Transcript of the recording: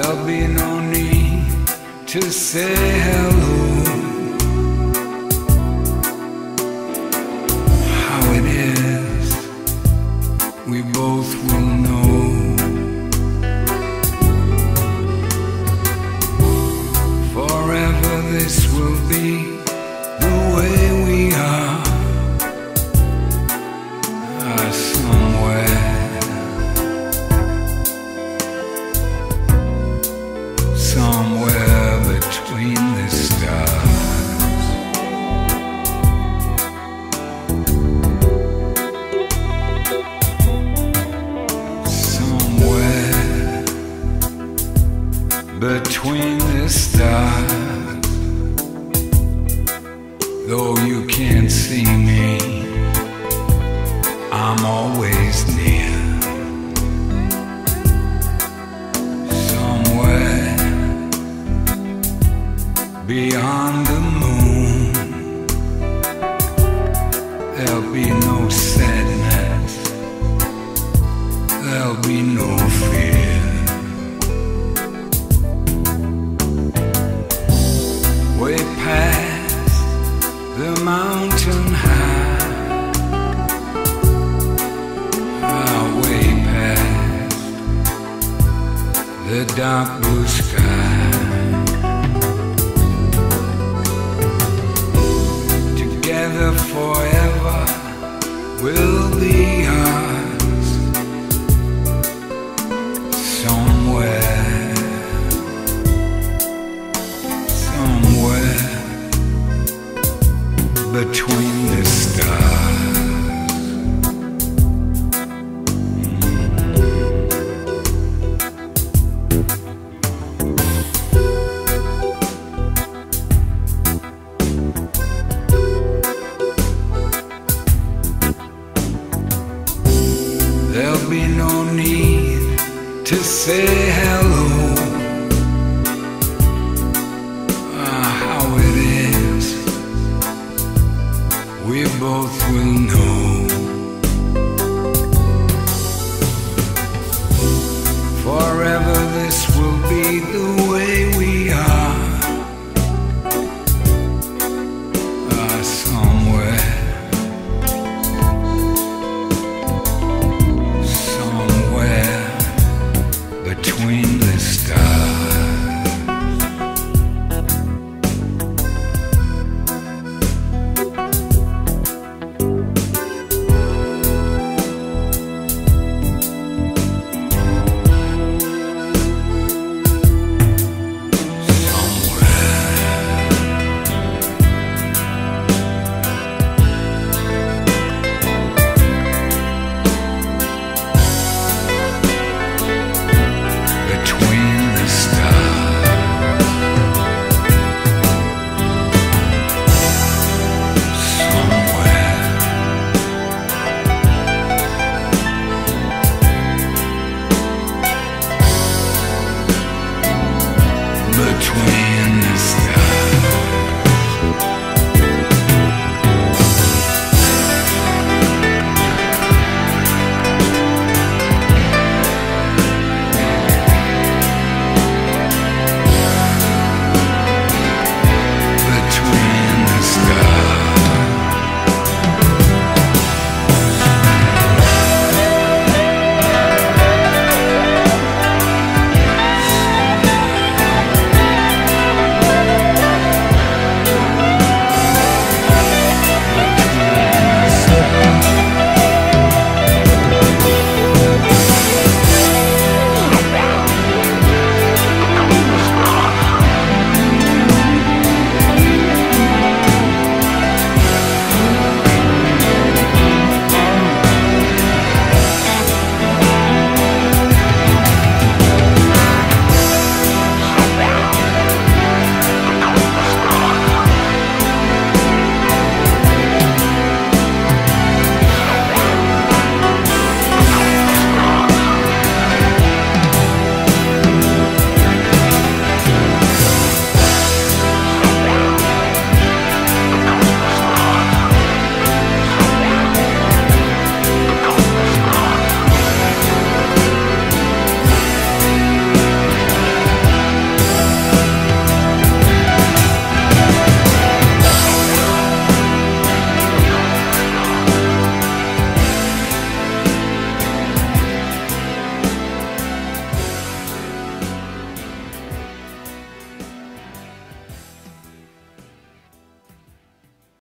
There'll be no need to say hello. How it is, we both will know. Forever this will be between the stars. Though you can't see me, I'm always near. Somewhere beyond the moon, there'll be the dark blue sky. Together forever will be ours somewhere somewhere between the stars. Forever, this will be the way we between